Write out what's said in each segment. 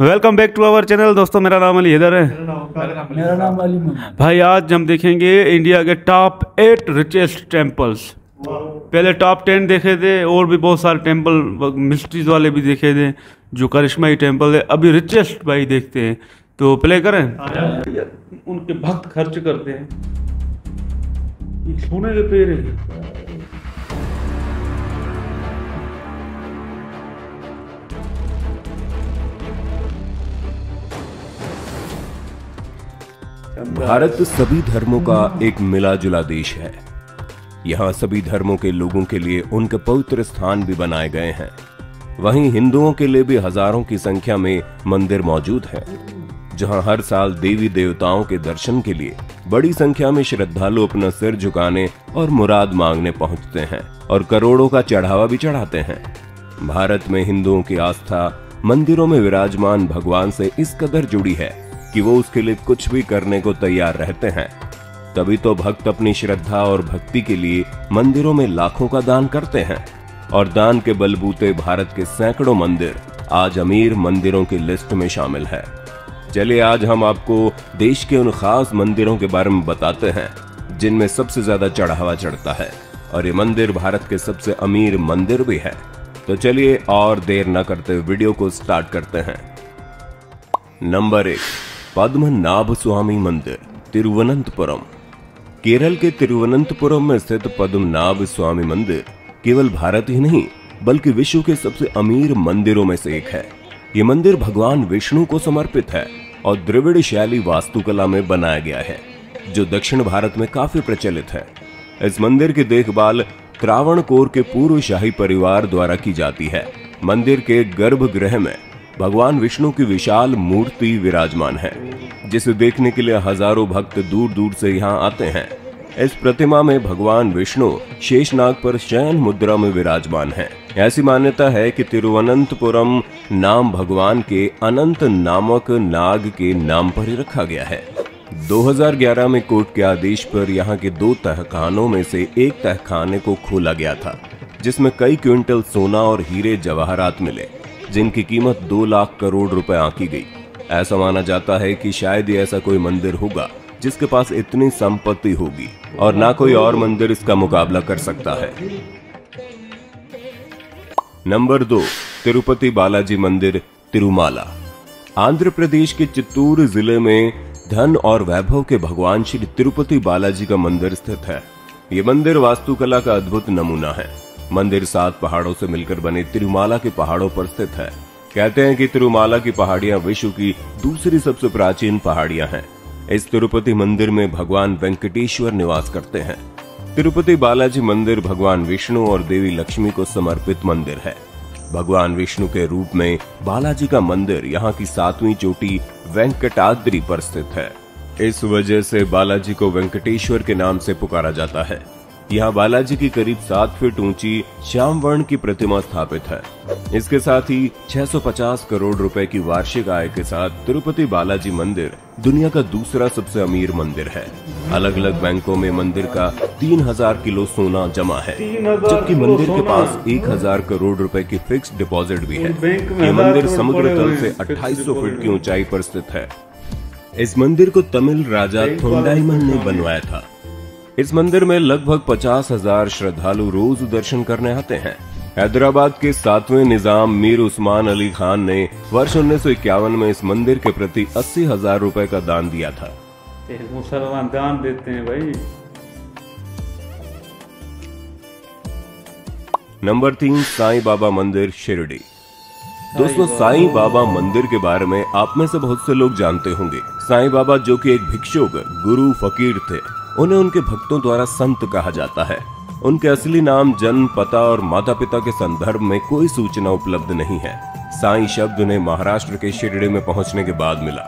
Welcome back to our channel दोस्तों मेरा नाम अली हैदर है। मेरा नाम अली भाई आज हम देखेंगे इंडिया के टॉप एट रिचेस्ट टेम्पल्स पहले टॉप टेन देखे थे और भी बहुत सारे टेंपल मिस्ट्रीज वाले भी देखे थे जो करिश्माई टेंपल है। अभी रिचेस्ट भाई देखते हैं। तो प्ले करें। उनके भक्त खर्च करते हैं। के पेड़ है। भारत सभी धर्मों का एक मिला जुला देश है। यहाँ सभी धर्मों के लोगों के लिए उनके पवित्र स्थान भी बनाए गए हैं। वहीं हिंदुओं के लिए भी हज़ारों की संख्या में मंदिर मौजूद हैं, जहाँ हर साल देवी देवताओं के दर्शन के लिए बड़ी संख्या में श्रद्धालु अपना सिर झुकाने और मुराद मांगने पहुँचते हैं और करोड़ों का चढ़ावा भी चढ़ाते हैं। भारत में हिंदुओं की आस्था मंदिरों में विराजमान भगवान से इस कदर जुड़ी है। कि वो उसके लिए कुछ भी करने को तैयार रहते हैं। तभी तो भक्त अपनी श्रद्धा और भक्ति के लिए मंदिरों में लाखों का दान करते हैं। और दान के बलबूते भारत के सैकड़ों मंदिर आज अमीर मंदिरों की लिस्ट में शामिल है। चलिए, आज हम आपको देश के उन खास मंदिरों के बारे में बताते हैं, जिनमें सबसे ज़्यादा चढ़ावा चढ़ता है। और ये मंदिर भारत के सबसे अमीर मंदिर भी है। तो चलिए और देर न करते वीडियो को स्टार्ट करते हैं। नंबर एक। पद्मनाभ स्वामी मंदिर तिरुवनंतपुरम। केरल के तिरुवनंतपुरम में स्थित पद्मनाभ स्वामी मंदिर केवल भारत ही नहीं, बल्कि विश्व के सबसे अमीर मंदिरों में से एक है। ये मंदिर भगवान विष्णु को समर्पित है और द्रविड़ शैली वास्तुकला में बनाया गया है, जो दक्षिण भारत में काफ़ी प्रचलित है। इस मंदिर की देखभाल त्रावणकोर के पूर्व शाही परिवार द्वारा की जाती है। मंदिर के गर्भगृह में भगवान विष्णु की विशाल मूर्ति विराजमान है, जिसे देखने के लिए हज़ारों भक्त दूर दूर से यहाँ आते हैं। इस प्रतिमा में भगवान विष्णु शेषनाग पर शयन मुद्रा में विराजमान है। ऐसी मान्यता है कि तिरुवनंतपुरम नाम भगवान के अनंत नामक नाग के नाम पर ही रखा गया है। 2011 में कोर्ट के आदेश पर यहाँ के दो तहखानों में से एक तहखाने को खोला गया था, जिसमें कई क्विंटल सोना और हीरे जवाहरात मिले। जिनकी कीमत दो लाख करोड़ रुपए आंकी गई। ऐसा माना जाता है कि शायद ही ऐसा कोई मंदिर होगा, जिसके पास इतनी संपत्ति होगी और ना कोई और मंदिर इसका मुकाबला कर सकता है। नंबर दो, तिरुपति बालाजी मंदिर, तिरुमाला। आंध्र प्रदेश के चित्तूर ज़िले में धन और वैभव के भगवान श्री तिरुपति बालाजी का मंदिर स्थित है। ये मंदिर वास्तुकला का अद्भुत नमूना है। मंदिर सात पहाड़ों से मिलकर बने तिरुमाला के पहाड़ों पर स्थित है। कहते हैं कि तिरुमाला की पहाड़ियाँ विश्व की दूसरी सबसे प्राचीन पहाड़ियाँ हैं। इस तिरुपति मंदिर में भगवान वेंकटेश्वर निवास करते हैं। तिरुपति बालाजी मंदिर भगवान विष्णु और देवी लक्ष्मी को समर्पित मंदिर है। भगवान विष्णु के रूप में बालाजी का मंदिर यहाँ की सातवीं चोटी वेंकटाद्री पर स्थित है। इस वजह से बालाजी को वेंकटेश्वर के नाम से पुकारा जाता है। यहाँ बालाजी की करीब सात फीट ऊँची श्याम वर्ण की प्रतिमा स्थापित है। इसके साथ ही 650 करोड़ रुपए की वार्षिक आय के साथ तिरुपति बालाजी मंदिर दुनिया का दूसरा सबसे अमीर मंदिर है। अलग अलग बैंकों में मंदिर का 3000 किलो सोना जमा है जबकि मंदिर के पास 1000 करोड़ रुपए की फिक्स डिपॉजिट भी है। ये मंदिर समुद्र तल से 2800 फीट की ऊंचाई पर स्थित है। इस मंदिर को तमिल राजा थोंडाईमन ने बनवाया था। इस मंदिर में लगभग पचास हज़ार श्रद्धालु रोज दर्शन करने आते हैं। हैदराबाद के सातवें निज़ाम मीर उस्मान अली खान ने वर्ष उन्नीस सौ इक्यावन में इस मंदिर के प्रति अस्सी हज़ार रूपए का दान दिया था। मुसलमान दान देते हैं भाई। नंबर तीन साईं बाबा मंदिर शिरडी। दोस्तों साईं बाबा मंदिर के बारे में आप में से बहुत से लोग जानते होंगे। साईं बाबा जो कि एक भिक्षुक गुरु फकीर थे। उन्हें उनके भक्तों द्वारा संत कहा जाता है। उनके असली नाम जन्म, पता और माता पिता के संदर्भ में कोई सूचना उपलब्ध नहीं है। साईं शब्द उन्हें महाराष्ट्र के शिरडी में पहुँचने के बाद मिला।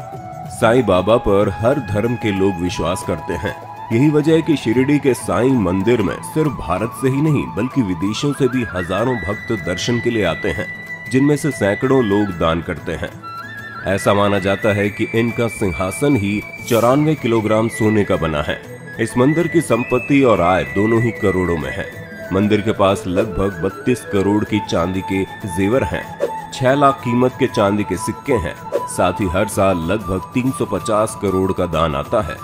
साईं बाबा पर हर धर्म के लोग विश्वास करते हैं। यही वजह है कि शिरडी के साईं मंदिर में सिर्फ़ भारत से ही नहीं, बल्कि विदेशों से भी हज़ारों भक्त दर्शन के लिए आते हैं, जिनमें से सैकड़ों लोग दान करते हैं। ऐसा माना जाता है कि इनका सिंहासन ही चौरानवे किलोग्राम सोने का बना है। इस मंदिर की संपत्ति और आय दोनों ही करोड़ों में है। मंदिर के पास लगभग 32 करोड़ की चांदी के जेवर हैं, 6 लाख कीमत के चांदी के सिक्के हैं। साथ ही हर साल लगभग 350 करोड़ का दान आता है।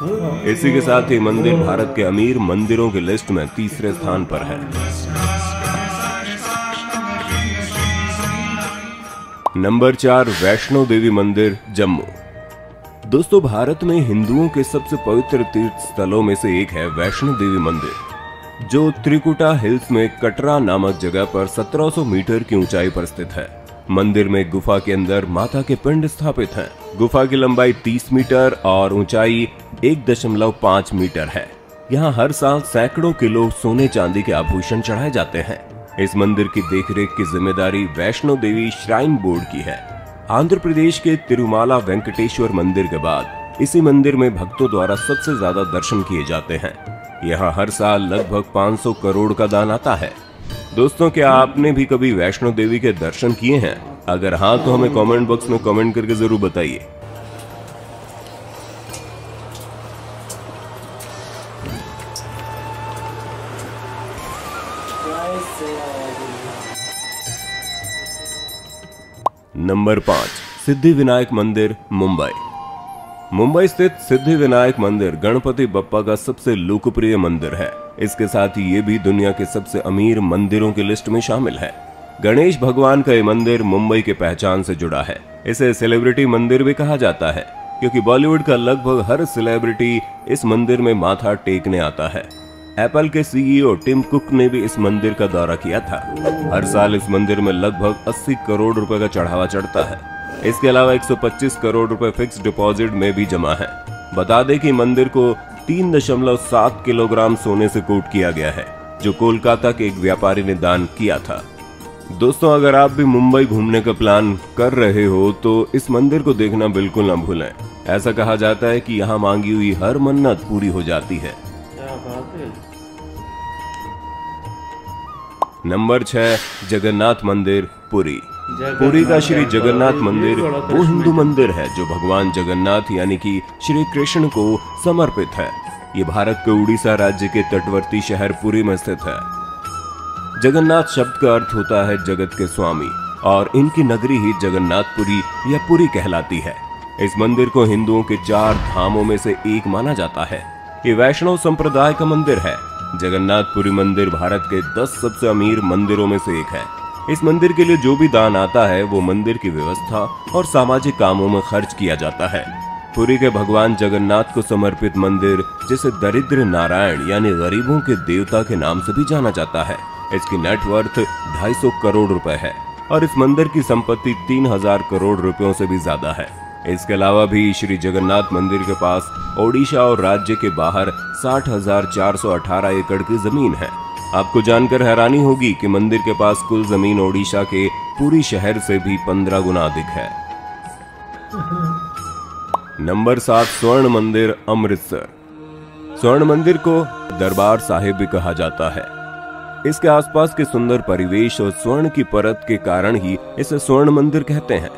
इसी के साथ ही मंदिर भारत के अमीर मंदिरों की लिस्ट में तीसरे स्थान पर है। नंबर चार वैष्णो देवी मंदिर जम्मू। दोस्तों, भारत में हिंदुओं के सबसे पवित्र तीर्थ स्थलों में से एक है वैष्णो देवी मंदिर, जो त्रिकुटा हिल्स में कटरा नामक जगह पर 1700 मीटर की ऊंचाई पर स्थित है। मंदिर में गुफा के अंदर माता के पिंड स्थापित हैं। गुफा की लंबाई 30 मीटर और ऊंचाई 1.5 मीटर है। यहाँ हर साल सैकड़ों किलो सोने चांदी के आभूषण चढ़ाए जाते हैं। इस मंदिर की देखरेख की ज़िम्मेदारी वैष्णो देवी श्राइन बोर्ड की है। आंध्र प्रदेश के तिरुमाला वेंकटेश्वर मंदिर के बाद इसी मंदिर में भक्तों द्वारा सबसे ज़्यादा दर्शन किए जाते हैं। यहाँ हर साल लगभग 500 करोड़ का दान आता है। दोस्तों, क्या आपने भी कभी वैष्णो देवी के दर्शन किए हैं? अगर हाँ तो हमें कमेंट बॉक्स में कमेंट करके ज़रूर बताइए। नंबर पाँच, सिद्धि विनायक मंदिर, मुंबई। मुंबई स्थित सिद्धि विनायक मंदिर गणपति बप्पा का सबसे लोकप्रिय मंदिर है। इसके साथ ही ये भी दुनिया के सबसे अमीर मंदिरों की लिस्ट में शामिल है। गणेश भगवान का ये मंदिर मुंबई के पहचान से जुड़ा है। इसे सेलिब्रिटी मंदिर भी कहा जाता है, क्योंकि बॉलीवुड का लगभग हर सेलिब्रिटी इस मंदिर में माथा टेकने आता है। एप्पल के सीईओ टिम कुक ने भी इस मंदिर का दौरा किया था। हर साल इस मंदिर में लगभग 80 करोड़ रुपए का चढ़ावा चढ़ता है। इसके अलावा 125 करोड़ रुपए फिक्स डिपॉजिट में भी जमा है। बता दें कि मंदिर को 3.7 किलोग्राम सोने से कोट किया गया है, जो कोलकाता के एक व्यापारी ने दान किया था। दोस्तों, अगर आप भी मुंबई घूमने का प्लान कर रहे हो तो इस मंदिर को देखना बिल्कुल न भूलें। ऐसा कहा जाता है कि यहाँ मांगी हुई हर मन्नत पूरी हो जाती है। नंबर छह जगन्नाथ मंदिर पुरी। पुरी का श्री जगन्नाथ मंदिर वो हिंदू मंदिर है जो भगवान जगन्नाथ यानी कि श्री कृष्ण को समर्पित है। ये भारत के उड़ीसा राज्य के तटवर्ती शहर पुरी में स्थित है। जगन्नाथ शब्द का अर्थ होता है जगत के स्वामी और इनकी नगरी ही जगन्नाथपुरी या पुरी कहलाती है। इस मंदिर को हिंदुओं के चार धामों में से एक माना जाता है। ये वैष्णव संप्रदाय का मंदिर है। जगन्नाथपुरी मंदिर भारत के 10 सबसे अमीर मंदिरों में से एक है। इस मंदिर के लिए जो भी दान आता है, वो मंदिर की व्यवस्था और सामाजिक कामों में खर्च किया जाता है। पुरी के भगवान जगन्नाथ को समर्पित मंदिर, जिसे दरिद्र नारायण यानी गरीबों के देवता के नाम से भी जाना जाता है। इसकी नेटवर्थ 250 करोड़ रुपए है और इस मंदिर की संपत्ति 3000 करोड़ रुपयों से भी ज़्यादा है। इसके अलावा भी श्री जगन्नाथ मंदिर के पास ओडिशा और राज्य के बाहर साठ हज़ार चार सौ अठारह एकड़ की ज़मीन है। आपको जानकर हैरानी होगी कि मंदिर के पास कुल ज़मीन ओडिशा के पूरी शहर से भी पंद्रह गुना अधिक है। नंबर सात, स्वर्ण मंदिर, अमृतसर। स्वर्ण मंदिर को दरबार साहिब भी कहा जाता है। इसके आसपास के सुंदर परिवेश और स्वर्ण की परत के कारण ही इसे स्वर्ण मंदिर कहते हैं।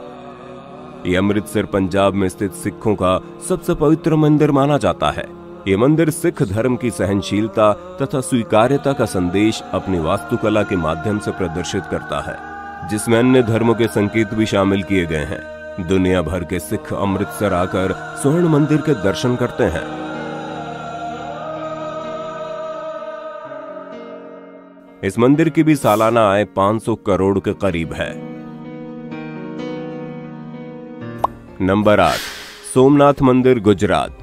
ये अमृतसर, पंजाब में स्थित सिखों का सबसे पवित्र मंदिर माना जाता है। ये मंदिर सिख धर्म की सहनशीलता तथा स्वीकार्यता का संदेश अपनी वास्तुकला के माध्यम से प्रदर्शित करता है, जिसमें अन्य धर्मों के संकेत भी शामिल किए गए हैं। दुनिया भर के सिख अमृतसर आकर स्वर्ण मंदिर के दर्शन करते हैं। इस मंदिर की भी सालाना आय 500 करोड़ के करीब है। नंबर आठ, सोमनाथ मंदिर, गुजरात।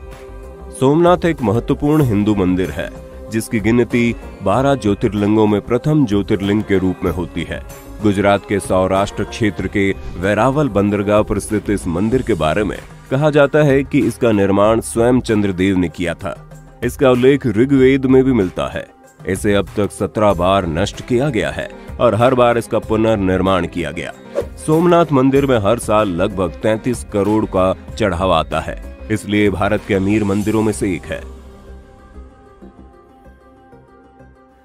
सोमनाथ एक महत्वपूर्ण हिंदू मंदिर है, जिसकी गिनती 12 ज्योतिर्लिंगों में प्रथम ज्योतिर्लिंग के रूप में होती है। गुजरात के सौराष्ट्र क्षेत्र के वैरावल बंदरगाह पर स्थित इस मंदिर के बारे में कहा जाता है कि इसका निर्माण स्वयं चंद्रदेव ने किया था। इसका उल्लेख ऋग्वेद में भी मिलता है। इसे अब तक सत्रह बार नष्ट किया गया है और हर बार इसका पुनर्निर्माण किया गया। सोमनाथ मंदिर में हर साल लगभग 33 करोड़ का चढ़ावा आता है। इसलिए भारत के अमीर मंदिरों में से एक है।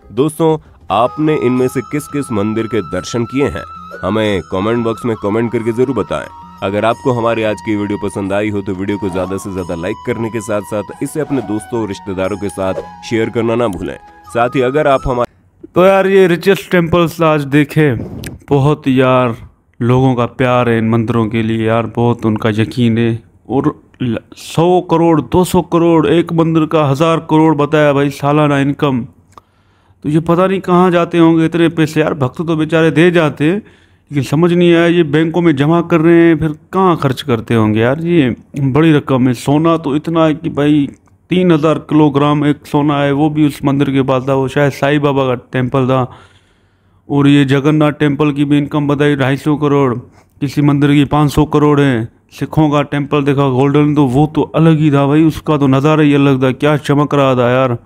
दोस्तों, आपने इनमें से किस किस मंदिर के दर्शन किए हैं? हमें कमेंट बॉक्स में कमेंट करके ज़रूर बताएँ। अगर आपको हमारी आज की वीडियो पसंद आई हो तो वीडियो को ज़्यादा से ज़्यादा लाइक करने के साथ साथ इसे अपने दोस्तों और रिश्तेदारों के साथ शेयर करना ना भूलें। साथ ही अगर आप हमारे तो यार, ये रिचेस्ट टेम्पल्स आज देखे, बहुत यार लोगों का प्यार है इन मंदिरों के लिए यार, बहुत उनका यकीन है। और सौ करोड़, दो सौ करोड़, एक मंदिर का हज़ार करोड़ बताया भाई, सालाना इनकम। तो ये पता नहीं कहाँ जाते होंगे इतने पैसे। यार, भक्त तो बेचारे दे जाते लेकिन समझ नहीं आया ये बैंकों में जमा कर रहे हैं, फिर कहाँ खर्च करते होंगे। यार, ये बड़ी रकम है। सोना तो इतना है कि भाई, तीन हज़ार किलोग्राम एक सोना है, वो भी उस मंदिर के पास था, वो शायद साई बाबा का टेंपल था। और ये जगन्नाथ टेंपल की भी इनकम बताई ढाई सौ करोड़, किसी मंदिर की पाँच सौ करोड़ है। सिखों का टेंपल देखा, गोल्डन तो वो तो अलग ही था भाई, उसका तो नज़ारा ही अलग था, क्या चमक रहा था यार।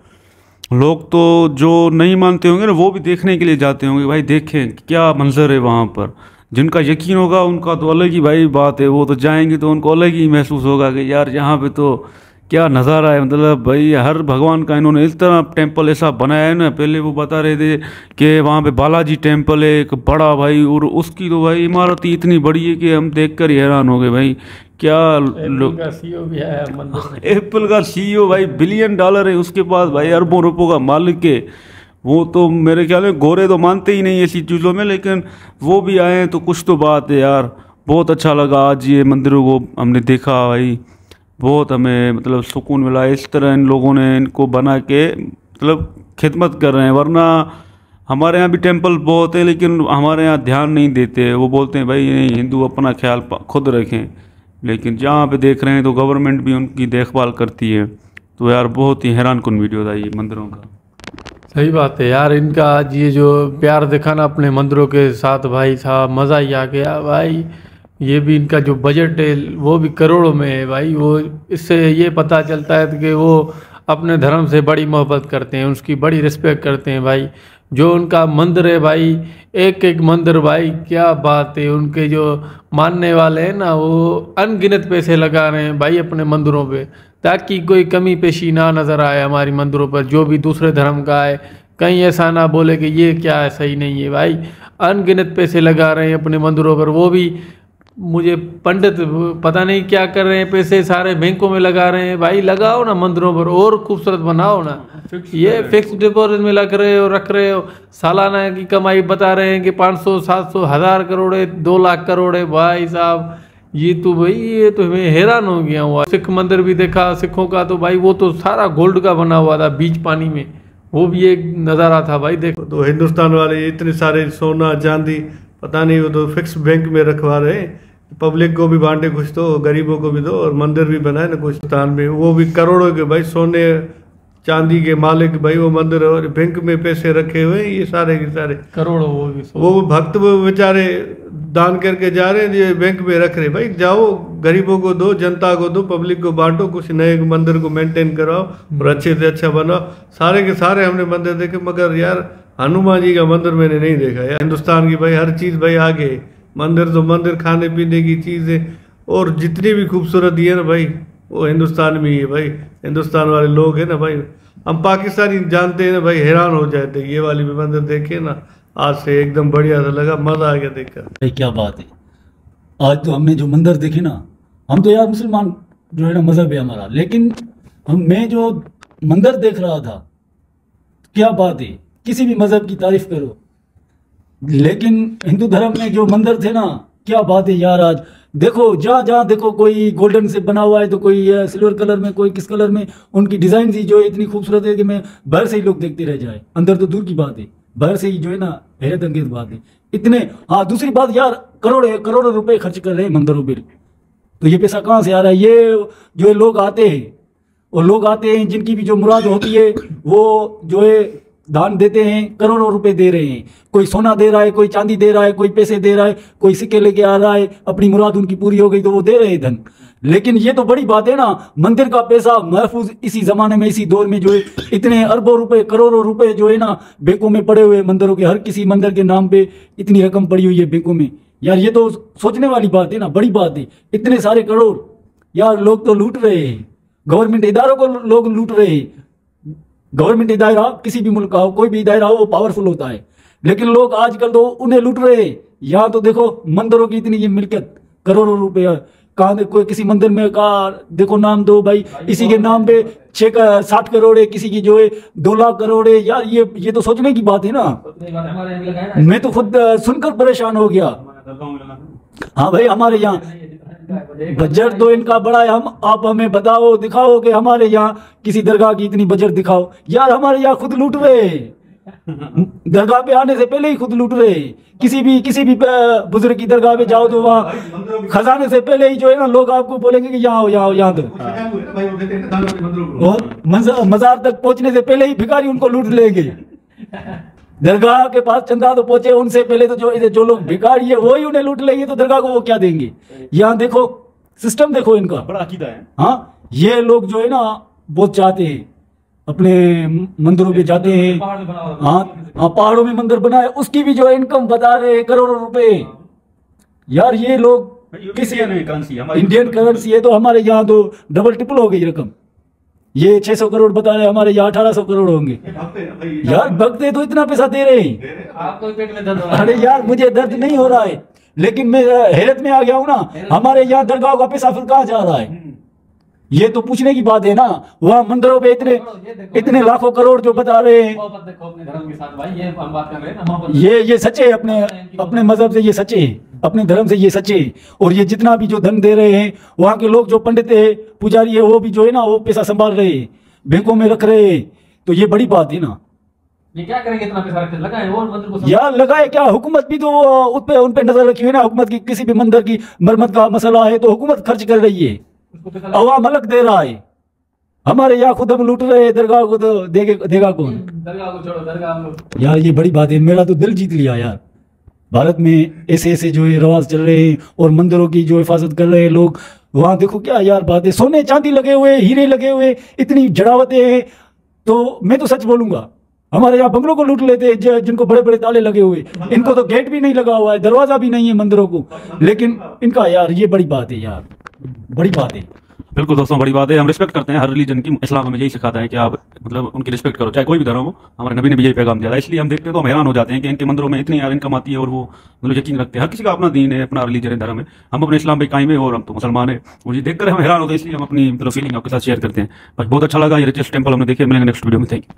लोग तो जो नहीं मानते होंगे ना, वो भी देखने के लिए जाते होंगे, भाई देखें क्या मंजर है वहाँ पर। जिनका यकीन होगा, उनका तो अलग ही भाई बात है, वो तो जाएँगे तो उनको अलग ही महसूस होगा कि यार यहाँ पे तो क्या नज़ारा है? मतलब भाई हर भगवान का इन्होंने इस तरह टेंपल ऐसा बनाया है ना पहले वो बता रहे थे कि वहाँ पे बालाजी टेंपल है एक बड़ा भाई और उसकी तो भाई इमारत ही इतनी बड़ी है कि हम देख कर ही हैरान हो गए भाई। क्या लोग सीईओ भी है एप्पल का सीईओ भाई बिलियन डॉलर है उसके पास भाई अरबों रुपयों का मालिक है। वो तो मेरे ख्याल में गोरे तो मानते ही नहीं ऐसी चीज़ों में लेकिन वो भी आए तो कुछ तो बात है यार। बहुत अच्छा लगा आज ये मंदिरों को हमने देखा भाई। बहुत हमें मतलब सुकून मिला। इस तरह इन लोगों ने इनको बना के मतलब खिदमत कर रहे हैं। वरना हमारे यहाँ भी टेंपल बहुत है, लेकिन हमारे यहाँ ध्यान नहीं देते वो बोलते हैं, भाई नहीं हिंदू अपना ख्याल खुद रखें। लेकिन जहाँ पे देख रहे हैं तो गवर्नमेंट भी उनकी देखभाल करती है। तो यार, बहुत ही हैरान कन वीडियो था ये मंदिरों का। सही बात है यार, इनका आज ये जो प्यार दिखाना अपने मंदिरों के साथ भाई साहब, मज़ा ही आ गया भाई। ये भी इनका जो बजट है, वो भी करोड़ों में है भाई। वो इससे ये पता चलता है कि वो अपने धर्म से बड़ी मोहब्बत करते हैं, उसकी बड़ी रिस्पेक्ट करते हैं भाई। जो उनका मंदिर है भाई एक एक मंदिर भाई, क्या बात है। उनके जो मानने वाले हैं ना, वो अनगिनत पैसे लगा रहे हैं भाई अपने मंदिरों पे, ताकि कोई कमी पेशी ना नज़र आए हमारी मंदिरों पर। जो भी दूसरे धर्म का है, कहीं ऐसा ना बोले कि ये क्या है, सही नहीं है भाई। अनगिनत पैसे लगा रहे हैं अपने मंदिरों पर। वो भी मुझे पंडित पता नहीं क्या कर रहे हैं पैसे सारे बैंकों में लगा रहे हैं। भाई लगाओ ना मंदिरों पर और खूबसूरत बनाओ ना। ये फिक्स डिपॉजिट में लग रहे हो रख रहे हो। सालाना की कमाई बता रहे हैं कि 500 700 हज़ार करोड़ है दो लाख करोड़ है। भाई साहब ये तो भाई ये तो मैं हैरान हो गया हुआ सिख मंदिर भी देखा सिखों का तो भाई वो तो सारा गोल्ड का बना हुआ था बीच पानी में। वो भी एक नज़ारा था भाई देखो। तो हिंदुस्तान वाले इतने सारे सोना चांदी पता नहीं वो तो फिक्स बैंक में रखवा रहे हैं। पब्लिक को भी बांटे कुछ तो गरीबों को भी दो और मंदिर भी बनाए ना कुछ स्थान में वो भी करोड़ों के भाई सोने चांदी के मालिक भाई वो मंदिर और बैंक में पैसे रखे हुए ये सारे के सारे। करोड़ों वो भी वो भक्त वो बेचारे दान करके जा रहे हैं ये बैंक में रख रहे भाई जाओ गरीबों को दो जनता को दो पब्लिक को बांटो कुछ नए मंदिर को मेंटेन कराओ और अच्छे से अच्छा बनाओ। सारे के सारे हमने मंदिर देखे मगर यार हनुमान जी का मंदिर मैंने नहीं देखा। यार हिंदुस्तान की भाई हर चीज़ भाई आगे मंदिर तो मंदिर खाने पीने की चीज़ और जितनी भी खूबसूरत है ना भाई, वो हिंदुस्तान में ही है भाई। हिंदुस्तान वाले लोग हैं ना भाई। हम पाकिस्तानी जानते हैं ना भाई, हैरान हो जाते ये वाली भी मंदिर देखे ना, आज से एकदम बढ़िया सा लगा, मज़ा आ गया देखकर। भाई, क्या बात है। आज तो हमने जो मंदिर देखे ना, हम तो यार मुसलमान जो है ना, मज़हब है हमारा। लेकिन हम, मैं जो मंदिर देख रहा था, क्या बात है। किसी भी मज़हब की तारीफ़ करो। लेकिन हिंदू धर्म में जो मंदिर थे ना, क्या बात है यार आज। देखो, जहाँ जहाँ देखो कोई गोल्डन से बना हुआ है तो कोई सिल्वर कलर में, कोई किस कलर में, उनकी डिज़ाइन थी जो इतनी खूबसूरत है कि मैं बाहर से ही लोग देखते रह जाए। अंदर तो दूर की बात है, बाहर से ही जो है ना, हैरत अंगेज बात है। इतने हाँ दूसरी बात यार, करोड़, करोड़ों रुपए खर्च कर रहे हैं मंदिरों पर तो ये पैसा कहाँ से आ रहा है? ये जो है लोग आते हैं, और लोग आते हैं, जिनकी भी जो मुराद होती है, वो जो है दान देते हैं, करोड़ों रुपए दे रहे हैं। कोई सोना दे रहा है, कोई चांदी दे रहा है, कोई पैसे दे रहा है, कोई सिक्के लेके आ रहा है, अपनी मुराद उनकी पूरी हो गई तो वो दे रहे हैं धन। लेकिन ये तो बड़ी बात है ना, मंदिर का पैसा महफूज इसी जमाने में, इसी दौर में जो है, इतने अरबों रुपए, करोड़ों रुपए जो है ना, बैंकों में पड़े हुए मंदिरों के, हर किसी मंदिर के नाम पे इतनी रकम पड़ी हुई है बैंकों में। यार ये तो सोचने वाली बात है ना, बड़ी बात है। इतने सारे करोड़, यार लोग तो लूट रहे हैं। गवर्नमेंट इदारों को लोग लूट रहे हैं। गवर्नमेंट दायरा किसी भी मुल्क का हो, कोई भी दायरा हो, वो पावरफुल होता है। लेकिन लोग आजकल तो उन्हें लूट रहे हैं। यहाँ तो देखो, मंदिरों की इतनी ये मिल्कियत, करोड़ों रुपया कहा कोई किसी मंदिर में कहा, देखो नाम दो भाई, इसी के नाम पे छह साठ करोड़ है, किसी की जो है दो लाख करोड़ है। यार, ये ये तो सोचने की बात है ना। मैं तो खुद सुनकर परेशान हो गया। हाँ भाई, हमारे यहाँ बजट तो इनका बड़ा है। हम आप हमें बताओ, दिखाओ कि हमारे यहाँ किसी दरगाह की इतनी बजट दिखाओ। यार, हमारे यहाँ खुद लूट रहे। दरगाह पे आने से पहले ही खुद लूट रहे। किसी भी किसी भी बुज़ुर्ग की दरगाह पे जाओ तो वहाँ खजाने से पहले ही जो है ना, लोग आपको बोलेंगे कि यहाँ हो यहाँ हो यहाँ दो मजार तक पहुँचने से पहले ही भिखारी उनको लूट लेंगे। दरगाह के पास चंदा तो पहुँचे उनसे पहले तो जो जो लोग भिखारी है वही उन्हें लूट लेंगे तो दरगाह को वो क्या देंगे? यहाँ देखो सिस्टम देखो इनका। बड़ा अकीदा है। हाँ ये लोग जो है ना बहुत चाहते हैं अपने मंदिरों पे जाते हैं। हाँ हाँ पहाड़ों में मंदिर बनाए उसकी भी जो है इनकम बता रहे हैं करोड़ों रुपए। यार ये लोग किसी इंडियन करेंसी है तो हमारे यहाँ तो डबल ट्रिपल हो गई रकम। ये 600 करोड़ बता रहे हैं हमारे यहाँ 1800 करोड़ होंगे। यार भगते तो इतना पैसा दे रहे हैं। आपको पेट में दर्द हो रहा है। अरे यार मुझे दर्द नहीं हो रहा है। लेकिन मैं हैरत में आ गया हूँ ना। हमारे यहाँ दरगाह का पैसा फिर कहाँ जा रहा है? ये तो पूछने की बात है ना वहाँ मंदिरों पे इतने इतने लाखों करोड़ जो बता रहे हैं। ये ये सच्चे अपने अपने मज़हब से ये सच्चे हैं अपने धर्म से ये सच्चे हैं। और ये जितना भी जो धन दे रहे हैं वहाँ के लोग जो पंडित है पुजारी है वो भी जो है ना वो पैसा संभाल रहे हैं बैंकों में रख रहे हैं। तो ये बड़ी बात है ना। ये क्या करेंगे इतना पैसा लगाए और मंदिर को यार लगाए क्या? हुकूमत भी तो उस पे उन पे नज़र रखी हुई है ना हुकूमत की किसी भी मंदिर की मरम्मत का मसला है तो हुकूमत खर्च कर रही है। अवाम अलग दे रहा है। हमारे यहाँ खुद हम लूट रहे हैं दरगाह को तो देगे देगा कौन? दरगाह को छोड़ो दरगाह यार ये बड़ी बात है मेरा तो दिल जीत लिया यार। भारत में ऐसे ऐसे जो है रवाज चल रहे हैं और मंदिरों की जो हिफाजत कर रहे हैं लोग वहाँ देखो क्या यार बात है सोने चांदी लगे हुए हीरे लगे हुए इतनी जड़ावतें हैं। तो मैं तो सच बोलूँगा हमारे यहाँ बंगलों को लूट लेते हैं जिनको बड़े बड़े ताले लगे हुए इनको तो गेट भी नहीं लगा हुआ है दरवाज़ा भी नहीं है मंदिरों को। लेकिन इनका यार ये बड़ी बात है यार। बड़ी बात। है बिल्कुल दोस्तों, बड़ी बात। है हम रिस्पेक्ट करते हैं हर रिलीजन की। इस्लाम हमें यही सिखाता है कि आप मतलब उनकी रिस्पेक्ट करो। चाहे कोई भी धर्म हो, हमारे नबी ने भी यही पैगाम दिया इसलिए हम देखते हैं तो हम हैरान हो जाते हैं कि इनके मंदिरों में इतनी इनकम आती है और वो मतलब यकीन रखते हैं। हर किसी का अपना दीन है, अपना रिलीजन है, धर्म है। हम अपने इस्लाम पे कायम है और हम तो मुसलमान है। मुझे देखकर हम हैरान होते हैं, इसलिए हम अपनी मतलब फीलिंग आपके साथ शेयर करते हैं। बस बहुत अच्छा लगा। ये रिचेस्ट टेंपल हमने देखे। मिलेंगे नेक्स्ट वीडियो में। Thank you